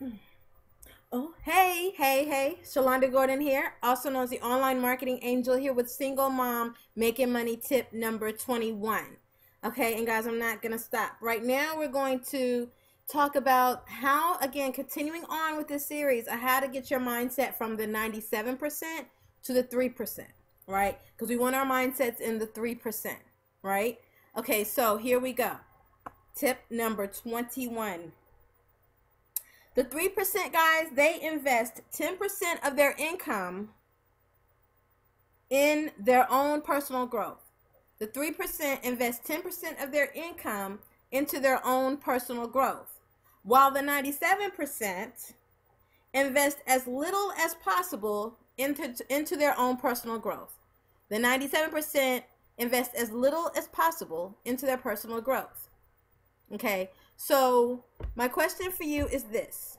Oh, hey, hey, hey. Shalonda Gordon here, also known as the Online Marketing Angel here with Single Mom Making Money tip number 21. Okay, and guys, I'm not going to stop. Right now, we're going to talk about how, again, continuing on with this series, how to get your mindset from the 97% to the 3%, right? Because we want our mindsets in the 3%, right? Okay, so here we go. Tip number 21 the 3% guys, they invest 10% of their income in their own personal growth. The 3% invest 10% of their income into their own personal growth, while the 97% invest as little as possible into, into their own personal growth. The 97% invest as little as possible into their personal growth. Okay, so my question for you is this.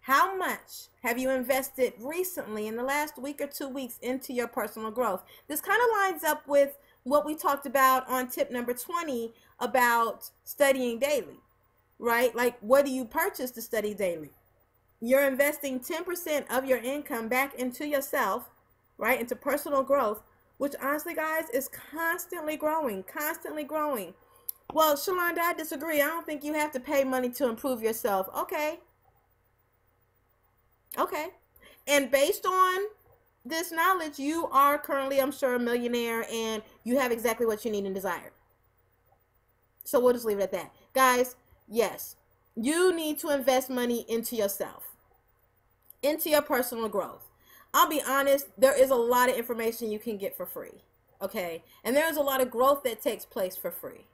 How much have you invested recently in the last week or two weeks into your personal growth? This kind of lines up with what we talked about on tip number 20 about studying daily, right? Like, what do you purchase to study daily? You're investing 10% of your income back into yourself, right? Into personal growth, which honestly, guys, is constantly growing, constantly growing. Well, Shalonda, I disagree. I don't think you have to pay money to improve yourself. Okay. Okay. And based on this knowledge, you are currently, I'm sure, a millionaire and you have exactly what you need and desire. So we'll just leave it at that. Guys, yes, you need to invest money into yourself, into your personal growth. I'll be honest, there is a lot of information you can get for free. Okay. And there's a lot of growth that takes place for free.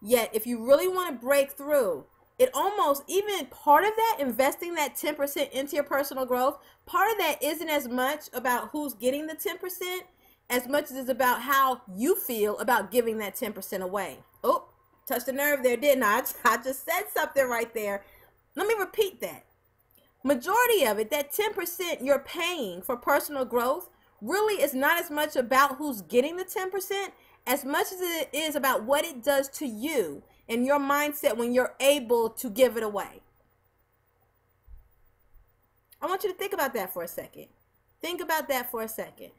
Yet, if you really want to break through, it almost, even part of that, investing that 10% into your personal growth, part of that isn't as much about who's getting the 10% as much as it's about how you feel about giving that 10% away. Oh, touched a nerve there, didn't I? I just said something right there. Let me repeat that. Majority of it, that 10% you're paying for personal growth, really is not as much about who's getting the 10% as much as it is about what it does to you and your mindset when you're able to give it away. I want you to think about that for a second. Think about that for a second.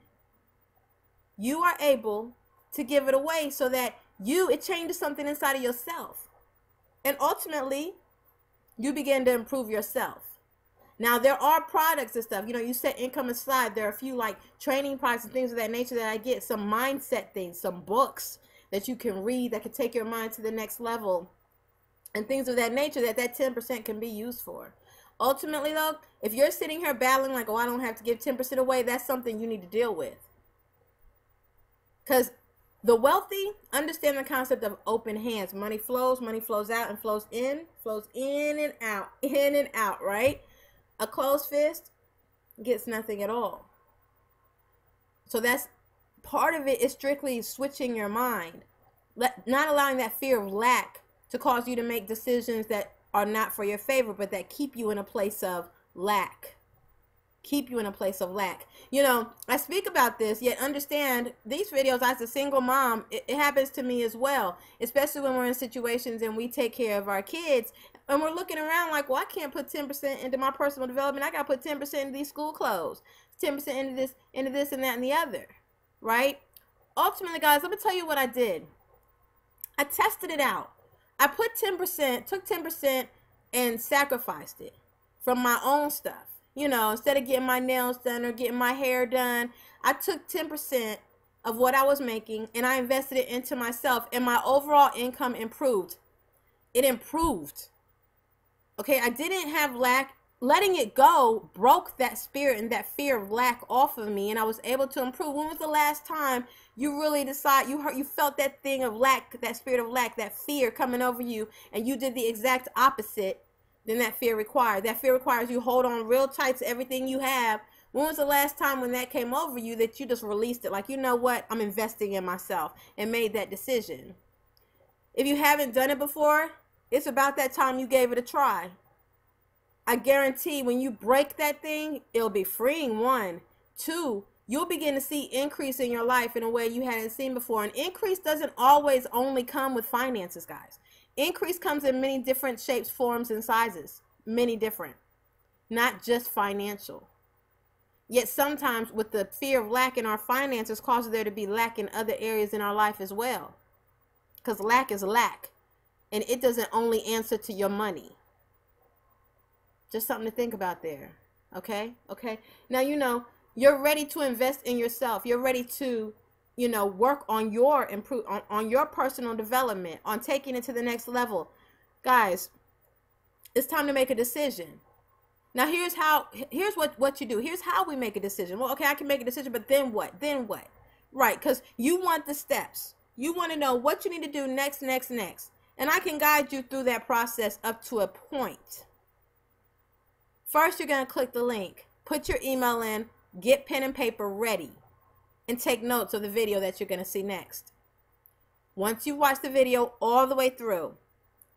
You are able to give it away so that you, it changes something inside of yourself. And ultimately, you begin to improve yourself. Now there are products and stuff. You know, you set income aside. There are a few like training products and things of that nature that I get. Some mindset things, some books that you can read that can take your mind to the next level, and things of that nature that that 10% can be used for. Ultimately, though, if you're sitting here battling like, oh, I don't have to give 10% away, that's something you need to deal with. Because the wealthy understand the concept of open hands. Money flows, money flows out and flows in, flows in and out, in and out, right? A closed fist gets nothing at all. So that's part of it is strictly switching your mind, Let, not allowing that fear of lack to cause you to make decisions that are not for your favor, but that keep you in a place of lack. Keep you in a place of lack. You know, I speak about this, yet understand these videos as a single mom, it, it happens to me as well, especially when we're in situations and we take care of our kids and we're looking around like, well, I can't put 10% into my personal development. I got to put 10% into these school clothes, 10% into this, into this and that and the other, right? Ultimately, guys, let me tell you what I did. I tested it out. I put 10%, took 10% and sacrificed it from my own stuff. You know, instead of getting my nails done or getting my hair done, I took 10% of what I was making and I invested it into myself and my overall income improved. It improved Okay, I didn't have lack. Letting it go broke that spirit and that fear of lack off of me, and I was able to improve. When was the last time you really decide you you felt that thing of lack, that spirit of lack, that fear coming over you, and you did the exact opposite than that fear required? That fear requires you hold on real tight to everything you have. When was the last time when that came over you that you just released it? Like, you know what? I'm investing in myself and made that decision. If you haven't done it before, it's about that time you gave it a try. I guarantee when you break that thing, it'll be freeing. One. Two, you'll begin to see increase in your life in a way you hadn't seen before. And increase doesn't always only come with finances, guys. Increase comes in many different shapes, forms, and sizes. many different, not just financial. Yet sometimes, with the fear of lack in our finances, causes there to be lack in other areas in our life as well. Because lack is lack, and it doesn't only answer to your money. Just something to think about there. Okay? Okay. Now, you know, you're ready to invest in yourself. You're ready to, you know, work on your improve on, on your personal development, on taking it to the next level. Guys, it's time to make a decision. Now here's how here's what what you do. Here's how we make a decision. Well, okay, I can make a decision, but then what? Then what? Right, cuz you want the steps. You want to know what you need to do next, next, next. And I can guide you through that process up to a point. First, you're going to click the link, put your email in, get pen and paper ready, and take notes of the video that you're going to see next. Once you've watched the video all the way through,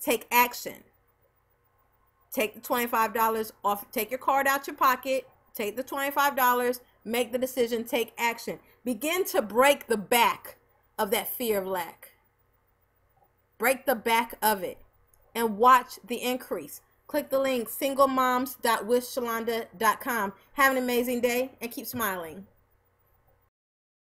take action. Take the $25 off, take your card out your pocket, take the $25, make the decision, take action. Begin to break the back of that fear of lack. Break the back of it and watch the increase. Click the link singlemoms.withshalonda.com. Have an amazing day and keep smiling.